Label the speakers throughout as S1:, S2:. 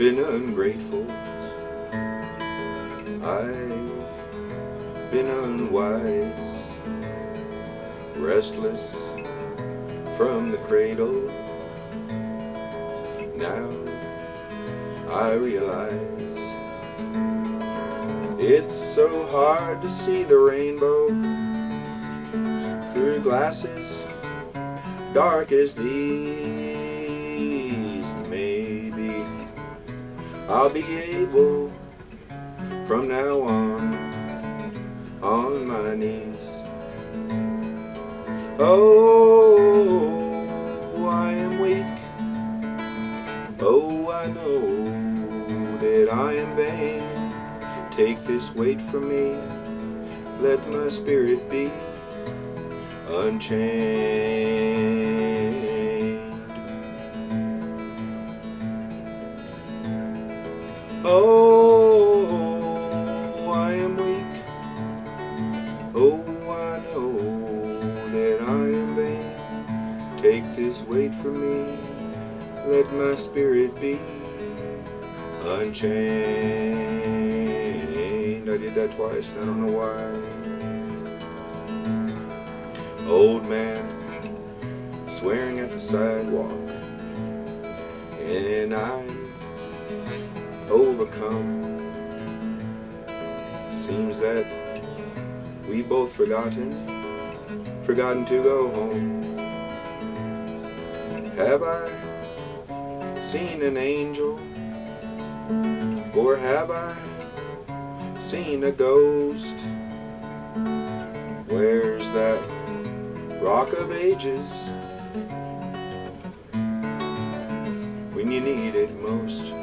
S1: been ungrateful. I've been unwise, restless from the cradle. Now I realize it's so hard to see the rainbow through glasses dark as these. I'll be able from now on on my knees. Oh, I am weak. Oh, I know that I am vain. Take this weight from me. Let my spirit be unchained. Oh, I am weak. Oh, I know that I am vain. Take this weight from me. Let my spirit be unchained. I did that twice, and I don't know why. Old man swearing at the sidewalk, and I overcome. Seems that we both forgotten, forgotten to go home. Have I seen an angel, or have I seen a ghost? Where's that rock of ages when you need it most?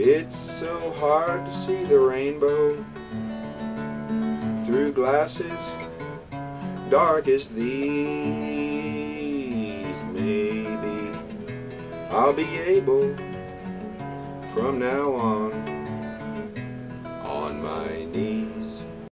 S1: It's so hard to see the rainbow through glasses dark as these. Maybe I'll be able from now on